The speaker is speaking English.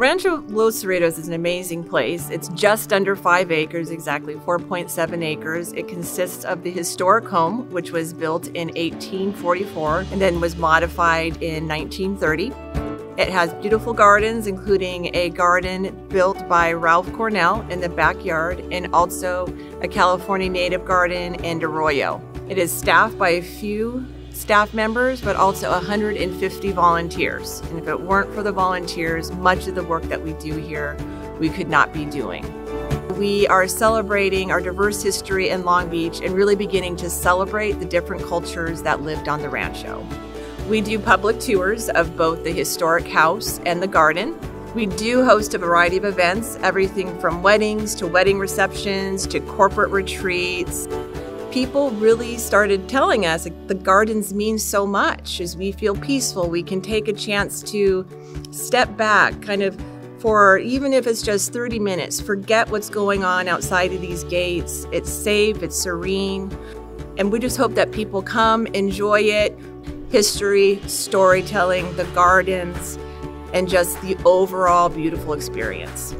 Rancho Los Cerritos is an amazing place. It's just under five acres, exactly 4.7 acres. It consists of the historic home, which was built in 1844 and then was modified in 1930. It has beautiful gardens, including a garden built by Ralph Cornell in the backyard, and also a California native garden and arroyo. It is staffed by a few staff members, but also 150 volunteers. And if it weren't for the volunteers, much of the work that we do here, we could not be doing. We are celebrating our diverse history in Long Beach and really beginning to celebrate the different cultures that lived on the rancho. We do public tours of both the historic house and the garden. We do host a variety of events, everything from weddings to wedding receptions to corporate retreats people really started telling us like, the gardens mean so much. As we feel peaceful we can take a chance to step back kind of for even if it's just 30 minutes forget what's going on outside of these gates. It's safe it's serene and we just hope that people come enjoy it. History storytelling the gardens and just the overall beautiful experience